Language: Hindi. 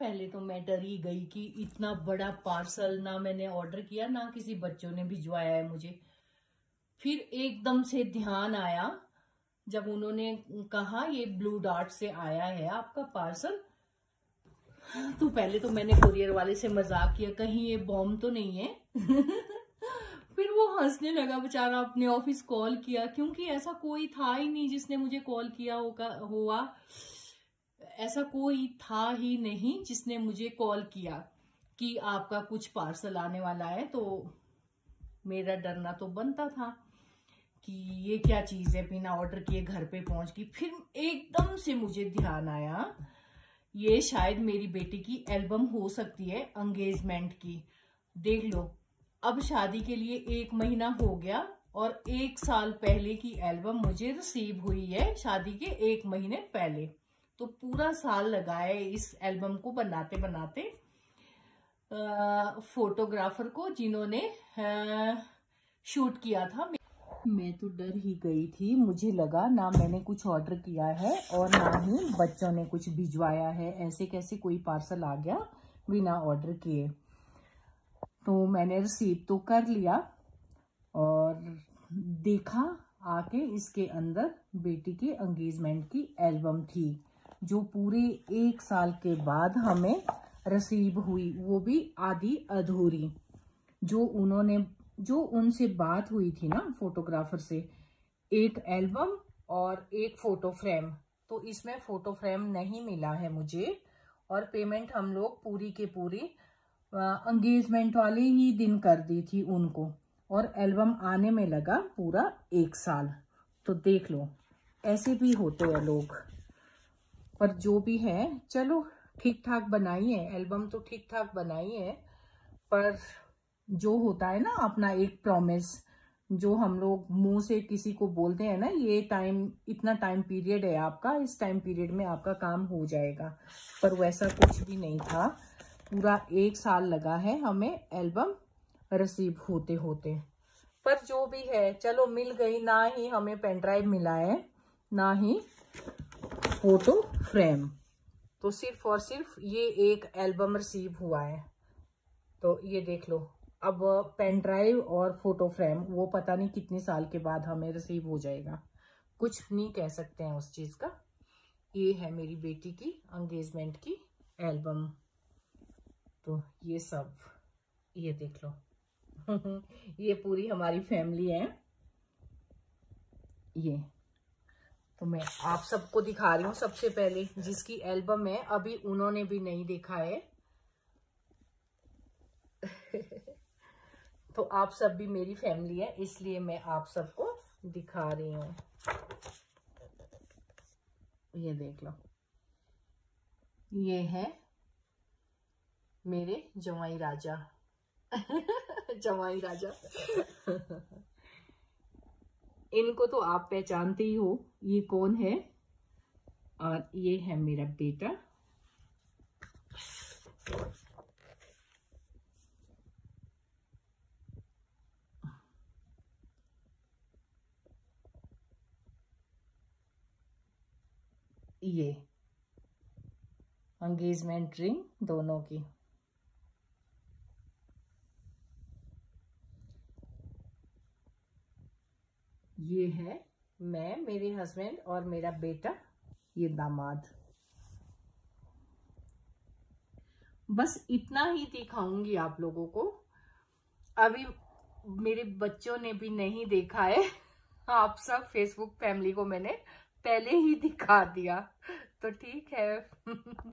पहले तो मैं डरी गई कि इतना बड़ा पार्सल ना मैंने ऑर्डर किया, ना किसी बच्चों ने भिजवाया है मुझे। फिर एकदम से ध्यान आया, जब उन्होंने कहा, ये ब्लू डार्ट से आया है आपका पार्सल। तो पहले तो मैंने कुरियर वाले से मज़ाक किया, कहीं ये बॉम्ब तो नहीं है? फिर वो हंसने लगा, बेचारा अपने ऑफ़िस कॉल किया, क्योंकि ऐसा कोई था ही नहीं जिसने मुझे कॉल किया होगा, हुआ। ऐसा कोई था ही नहीं जिसने मुझे कॉल किया कि आपका कुछ पार्सल आने वाला है तो मेरा डरना तो बनता था कि ये क्या चीज़ है, बिना ऑर्डर किए घर पे पहुँच गई। फिर एकदम से मुझे ध्यान आया, ये शायद मेरी बेटी की एल्बम हो सकती है एंगेजमेंट की। देख लो, अब शादी के लिए एक महीना हो गया और एक साल पहले की एल्बम मुझे रिसीव हुई है शादी के एक महीने पहले। तो पूरा साल लगा है इस एल्बम को बनाते बनाते फोटोग्राफर को जिन्होंने शूट किया था। मैं तो डर ही गई थी, मुझे लगा ना मैंने कुछ ऑर्डर किया है और ना ही बच्चों ने कुछ भिजवाया है। ऐसे कैसे कोई पार्सल आ गया बिना ऑर्डर किए। तो मैंने रिसीव तो कर लिया और देखा आके इसके अंदर बेटी के एंगेजमेंट की एल्बम थी। जो पूरे एक साल के बाद हमें रसीब हुई, वो भी आधी अधूरी। जो उन्होंने, जो उनसे बात हुई थी ना फोटोग्राफर से एक एल्बम और एक फ़ोटो फ्रेम तो इसमें फ़ोटो फ्रेम नहीं मिला है मुझे और पेमेंट हम लोग पूरी के पूरी एंगेजमेंट वाले ही दिन कर दी थी उनको और एल्बम आने में लगा पूरा एक साल। तो देख लो, ऐसे भी होते हैं लोग। पर जो भी है, चलो ठीक ठाक बनाई है एल्बम तो ठीक ठाक बनाई है पर जो होता है ना अपना एक प्रॉमिस जो हम लोग मुँह से किसी को बोलते हैं ना, ये टाइम इतना टाइम पीरियड है आपका, इस टाइम पीरियड में आपका काम हो जाएगा। पर वैसा कुछ भी नहीं था। पूरा एक साल लगा है हमें एल्बम रिसीव होते होते पर जो भी है, चलो मिल गई, ना ही हमें पेन ड्राइव मिला है, ना ही फ़ोटो फ्रेम। तो सिर्फ़ और सिर्फ़ ये एक एल्बम रिसीव हुआ है। तो ये देख लो। अब पेन ड्राइव और फ़ोटो फ्रेम, वो पता नहीं कितने साल के बाद हमें रिसीव हो जाएगा। कुछ नहीं कह सकते हैं उस चीज़ का। ये है मेरी बेटी की एंगेजमेंट की एल्बम। तो ये सब, ये देख लो। ये पूरी हमारी फैमिली है। ये। तो मैं आप सबको दिखा रही हूँ सबसे पहले, जिसकी एल्बम है, अभी उन्होंने भी नहीं देखा है। तो आप सब भी मेरी फैमिली है, इसलिए मैं आप सबको दिखा रही हूँ। ये देख लो। ये है मेरे जवाई राजा। जवाई राजा। इनको तो आप पहचानते ही हो, ये कौन है? और ये है मेरा बेटा। ये अंगेजमेंट रिंग दोनों की। ये है मैं, मेरे हस्बैंड और मेरा बेटा, ये दामाद। बस इतना ही दिखाऊँगी आप लोगों को। अभी मेरे बच्चों ने भी नहीं देखा है। आप सब फेसबुक फैमिली को मैंने पहले ही दिखा दिया। तो ठीक है।